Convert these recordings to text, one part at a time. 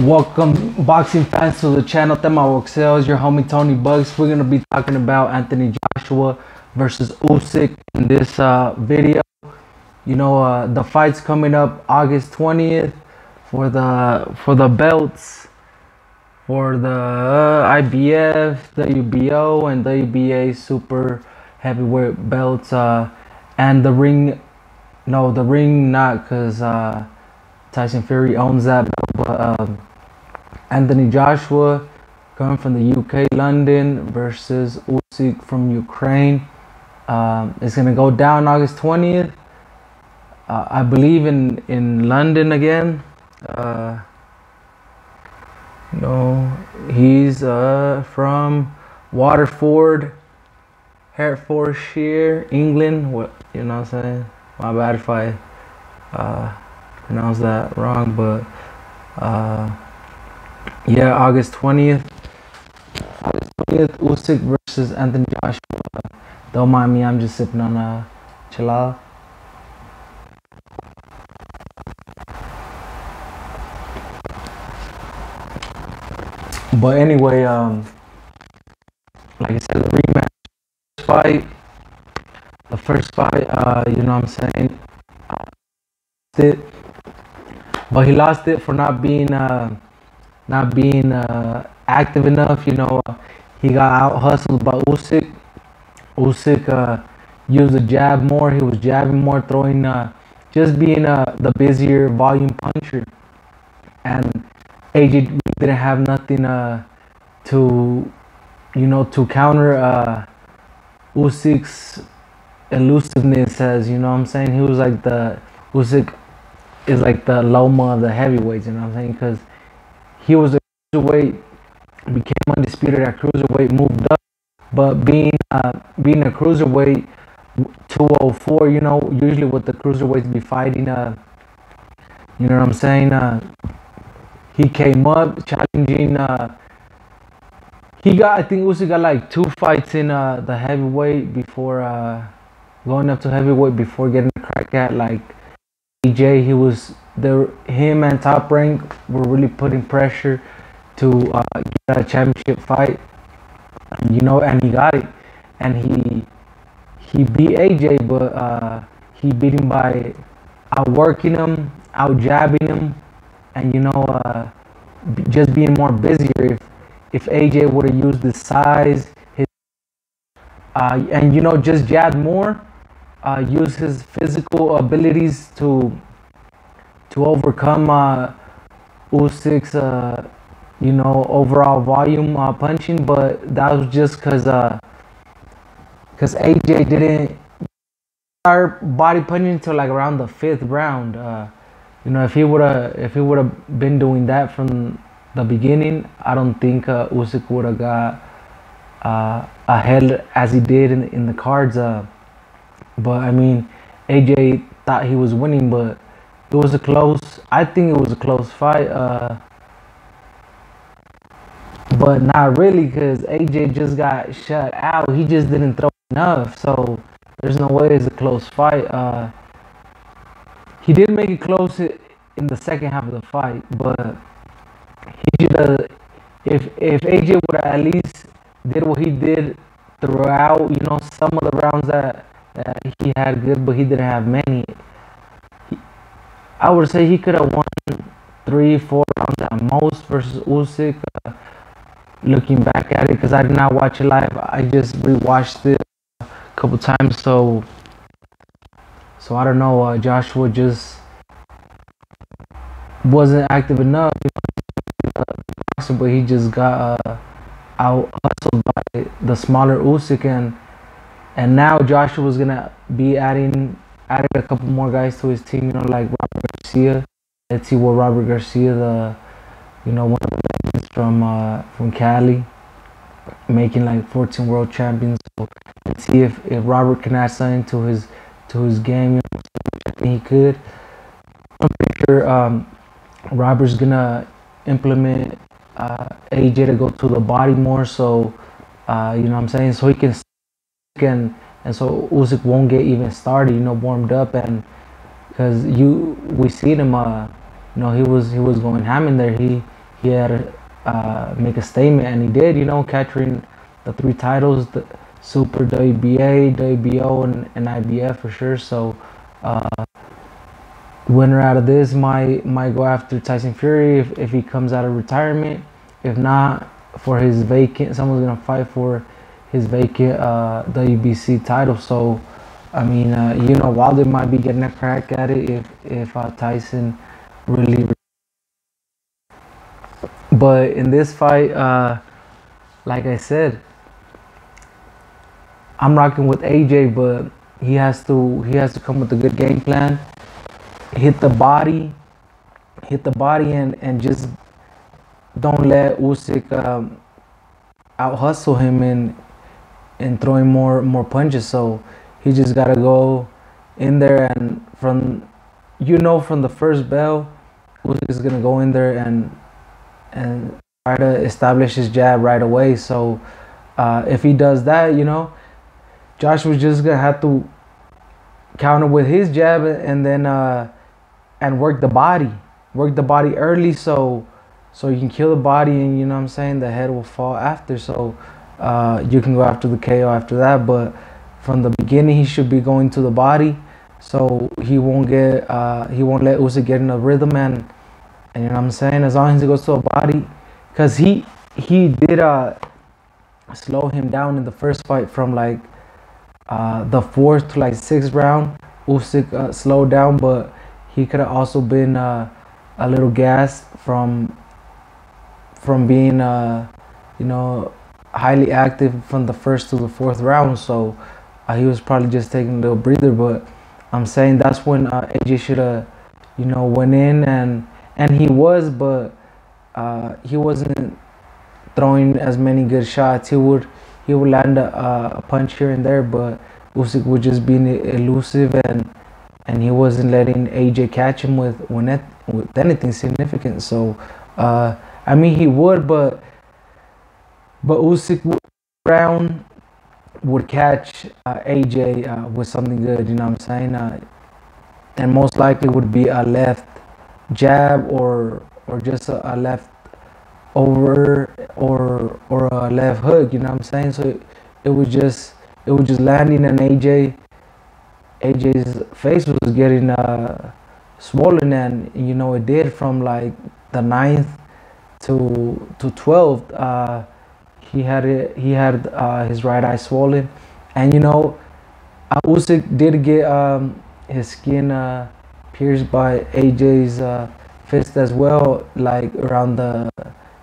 Welcome, boxing fans, to the channel. Tema is your homie Tony Buck. We're gonna be talking about Anthony Joshua versus Usyk in this uh, video. You know, uh, the fight's coming up August 20th for the for the belts for the uh, IBF, WBO, and WBA super heavyweight belts. Uh, and the ring, no, the ring not because. Uh, Tyson Fury owns that but um, Anthony Joshua coming from the UK, London versus Usyk from Ukraine. Um, it's gonna go down August 20th. Uh, I believe in in London again. Uh, no, he's uh, from Watford, Hertfordshire, England. What you know? what I'm saying my bad if I. Uh, pronounce that wrong, but uh, yeah, August 20th. August 20th, Usyk versus Anthony Joshua. Don't mind me, I'm just sipping on a chelada. But anyway, um, like I said, the rematch fight, the first fight, uh, you know what I'm saying? it but he lost it for not being uh, not being uh, active enough. You know, uh, he got out hustled by Usyk. Usyk uh, used the jab more. He was jabbing more, throwing, uh, just being uh, the busier volume puncher. And AJ didn't have nothing to, you know, to counter uh, Usyk's elusiveness. As you know, what I'm saying he was like the Usyk is like the Loma of the heavyweights, you know what I'm saying? Because he was a cruiserweight, became undisputed at cruiserweight, moved up, but being uh, being a cruiserweight, 204, you know, usually what the cruiserweights be fighting, uh, you know what I'm saying? Uh, he came up challenging. Uh, he got, I think, Usyk got like two fights in uh, the heavyweight before uh, going up to heavyweight before getting a crack at like AJ, he was the him and Top Rank were really putting pressure to uh, get a championship fight, you know, and he got it, and he he beat AJ, but uh, he beat him by outworking him, out jabbing him, and you know, uh, just being more busier. If if AJ would have used the size, his uh, and you know, just jabbed more uh, use his physical abilities to to overcome uh, Usyk's uh, you know overall volume uh, punching, but that was just because because uh, AJ didn't start body punching until like around the fifth round. Uh, you know, if he would have if he would have been doing that from the beginning, I don't think uh, Usyk would have got ahead as he did in in the cards. But I mean, AJ thought he was winning, but it was a close. I think it was a close fight. Uh, but not really, because AJ just got shut out. He just didn't throw enough, so there's no way it's a close fight. Uh, he did make it close in the second half of the fight, but he should have. If if AJ would have at least did what he did throughout, you know, some of the rounds that that he had good, but he didn't have many. He, I would say he could have won three, four rounds at most versus Usyk. Uh, looking back at it, because I did not watch it live, I just rewatched it a couple times. So, so I don't know. Uh, Joshua just wasn't active enough, but he just got uh, out hustled by the smaller Usyk and and now Joshua was gonna be adding adding a couple more guys to his team. You know, like Robert Garcia. Let's see what Robert Garcia, the you know one of the legends from uh, from Cali, making like 14 world champions. So let's see if, if Robert can add something to his to his game. You know, I think he could. I'm pretty sure um, Robert's gonna implement uh, AJ to go to the body more. So uh, you know what I'm saying, so he can and and so Usyk won't get even started, you know, warmed up, and because you we see him, uh, you know, he was he was going ham in there. He he had to uh, make a statement, and he did. You know, capturing the three titles, the Super WBA, WBO, and, and IBF for sure. So, uh, winner out of this might might go after Tyson Fury if, if he comes out of retirement. If not, for his vacant, someone's gonna fight for his vacant uh, WBC title. So, I mean, uh, you know, Wilder might be getting a crack at it if if uh, Tyson really. But in this fight, uh, like I said, I'm rocking with AJ, but he has to he has to come with a good game plan. Hit the body, hit the body, and and just don't let Usyk um, out hustle him and and throwing more more punches. So he just gotta go in there and from you know from the first bell, Usyk is gonna go in there and and try to establish his jab right away. So uh, if he does that, you know, Joshua's just gonna have to counter with his jab and then uh, and work the body, work the body early so so you can kill the body and you know what I'm saying the head will fall after. So uh, you can go after the KO after that, but from the beginning he should be going to the body so he won't get uh, he won't let Usyk get in a rhythm and and you know what I'm saying? As long as he goes to a body because he he did uh slow him down in the first fight from like uh, the fourth to like sixth round. Usyk uh, slowed down but he could have also been uh, a little gassed from from being uh, you know highly active from the first to the fourth round so uh, he was probably just taking a little breather but I'm saying that's when uh, AJ should have you know went in and and he was but uh, he wasn't throwing as many good shots. He would he would land a, a punch here and there but Usyk would just be elusive and and he wasn't letting AJ catch him with with anything significant. So uh, I mean, he would, but but Usyk Brown would catch uh, AJ uh, with something good. You know what I'm saying? Uh, and most likely would be a left jab or or just a, a, left over or or a left hook. You know what I'm saying? So it, it was just it was just landing, and AJ AJ's face was getting uh, swollen, and you know it did from like the ninth to to 12 uh, he had he had uh, his right eye swollen. And you know Usyk did get um, his skin uh, pierced by AJ's uh, fist as well like around the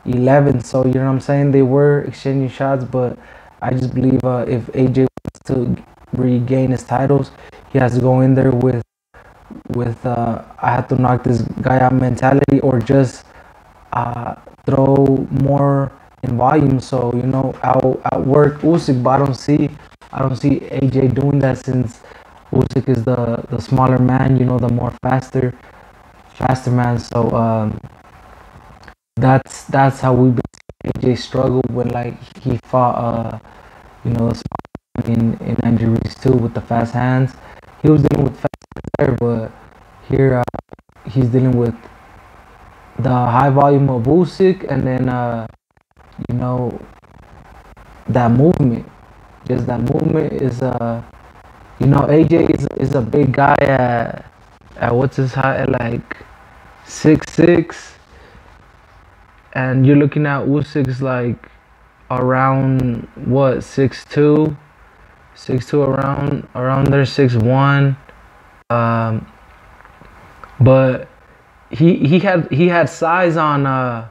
11th so you know what I'm saying? They were exchanging shots but I just believe uh, if AJ wants to regain his titles he has to go in there with with uh, I have to knock this guy out mentality or just uh, throw more in volume. So you know, I'll outwork Usyk, but I don't see I don't see AJ doing that since Usyk is the the smaller man. You know, the more faster faster man. So um, that's that's how we AJ struggle when like he fought uh you know in Andy Ruiz too with the fast hands. He was dealing with fast there, but here uh, he's dealing with the high volume of Usyk and then uh, you know that movement. Just that movement is uh you know AJ is is a big guy at at what's his height like six six. And you're looking at Usyk's like around what six two? Six two around around there six one. Um but he he had he had size on uh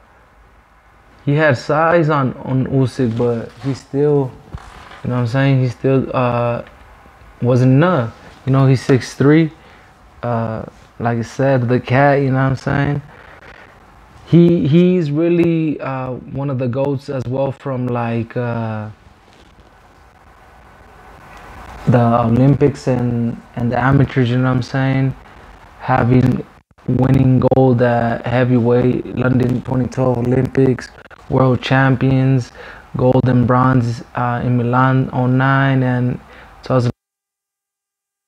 he had size on on Usyk, but he still, you know what I'm saying? He still uh wasn't enough. You know, he's six three. Uh, like I said, the cat. You know what I'm saying? He he's really uh, one of the goats as well from like uh, the Olympics and and the amateurs. You know what I'm saying? Having winning gold at heavyweight, London 2012 Olympics, world champions, gold and bronze uh, in Milan 09 and 2000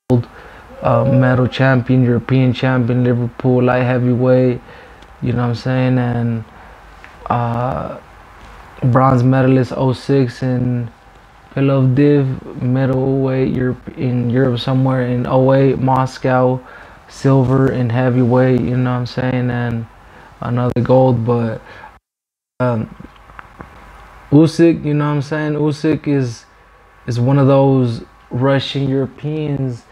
gold uh, medal champion, European champion, Liverpool light heavyweight, you know what I'm saying? And uh, bronze medalist 06 in Plovdiv, middleweight Europe in Europe somewhere in 08, Moscow, silver in heavyweight, you know what I'm saying, and another gold, but um, Usyk, you know what I'm saying, Usyk is is one of those Russian Europeans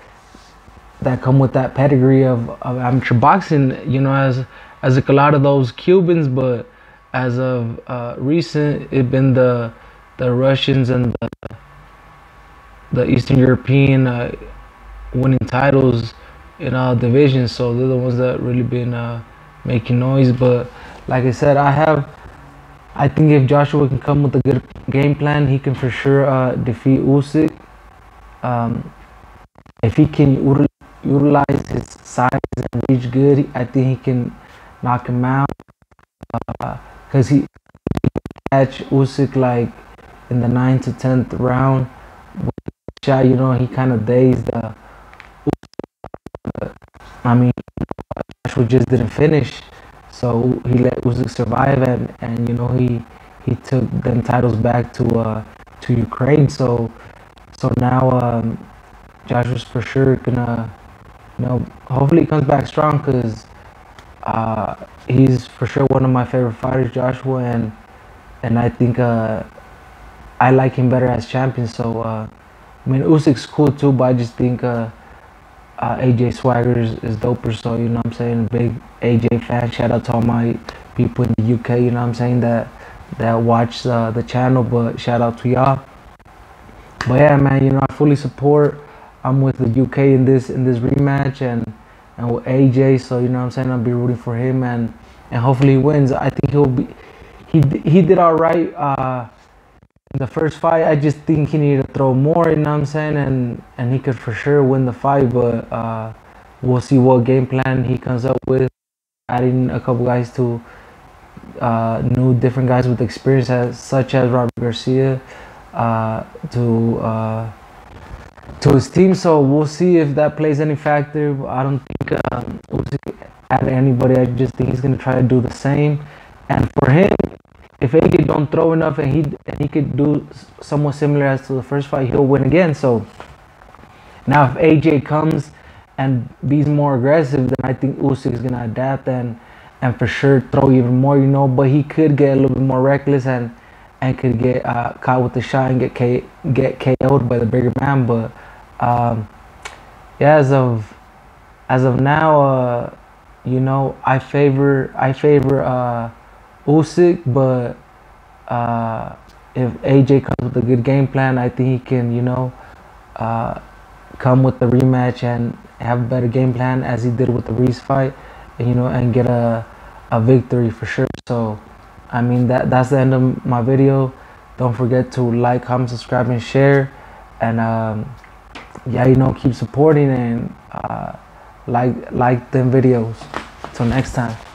that come with that pedigree of, of amateur boxing, you know, as as like a lot of those Cubans, but as of uh, recent, it been the the Russians and the, the Eastern European uh, winning titles in our division. So they're the ones that really been uh, making noise. But like I said, I have. I think if Joshua can come with a good game plan, he can for sure uh, defeat Usyk. Um, if he can utilize his size and reach good, I think he can knock him out. Because uh, he catch Usyk like in the ninth to tenth round. Shot, you know, he kind of dazed. Uh, I mean, Joshua just didn't finish, so he let Usyk survive, and and you know he he took them titles back to uh to Ukraine. So so now um, Joshua's for sure gonna you know hopefully he comes back strong because uh, he's for sure one of my favorite fighters, Joshua, and and I think uh, I like him better as champion. So uh, I mean Usyk's cool too, but I just think uh, AJ Swagger is, is doper. So you know what I'm saying, big AJ fan. Shout out to all my people in the UK. You know what I'm saying that that watch uh, the channel. But shout out to y'all. But yeah, man, you know I fully support. I'm with the UK in this in this rematch and and with AJ. So you know what I'm saying I'll be rooting for him and and hopefully he wins. I think he'll be he he did all right uh, the first fight. I just think he needed to throw more. You know what I'm saying and and he could for sure win the fight. But uh, we'll see what game plan he comes up with. Adding a couple guys to uh, new different guys with experience as, such as Robert Garcia uh, to uh, to his team. So we'll see if that plays any factor. I don't think um, add anybody. I just think he's gonna try to do the same. And for him, if AJ don't throw enough and he and he could do somewhat similar as to the first fight, he'll win again. So now if AJ comes and be more aggressive, then I think Usyk is gonna adapt and and for sure throw even more, you know. But he could get a little bit more reckless and and could get uh, caught with the shot and get K- get KO'd by the bigger man. But um, yeah, as of as of now, uh, you know, I favor I favor uh, Usyk, but uh, if AJ comes with a good game plan, I think he can, you know, uh, come with the rematch and have a better game plan as he did with the Ruiz fight, and, you know, and get a a victory for sure. So, I mean that that's the end of my video. Don't forget to like, comment, subscribe, and share, and. Um, yeah, you know, keep supporting and uh, like like them videos. Till next time.